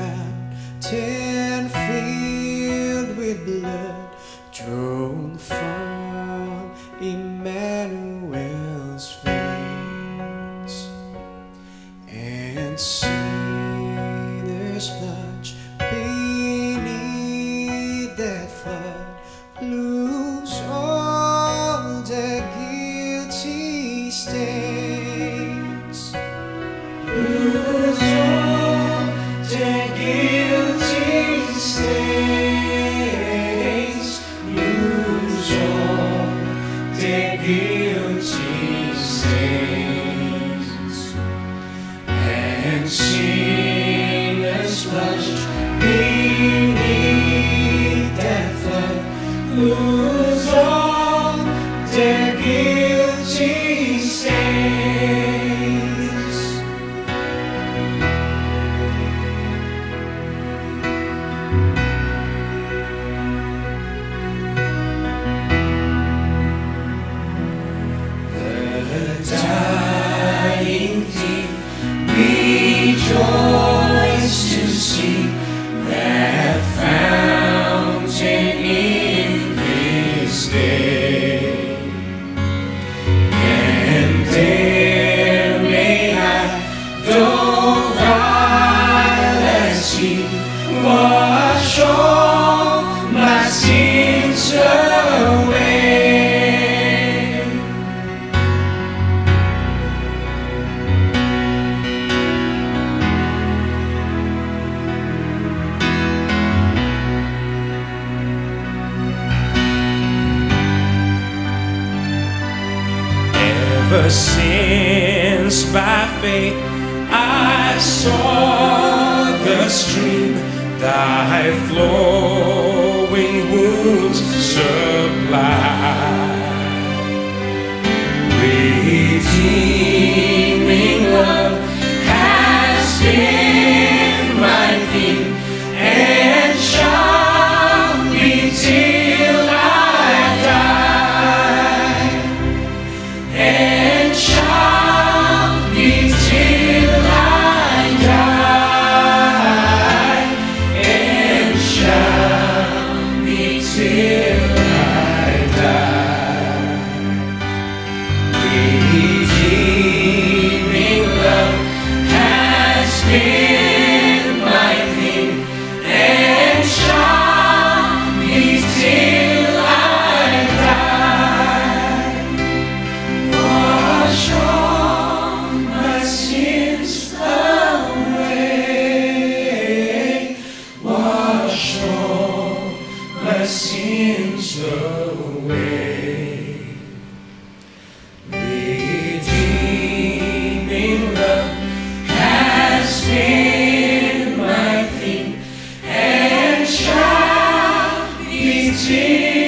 fountain filled with blood. 你有情 see wash all my sins away. Ever since by faith I saw stream, thy flowing wounds supply. sins away. Redeeming love has been my theme and shall be.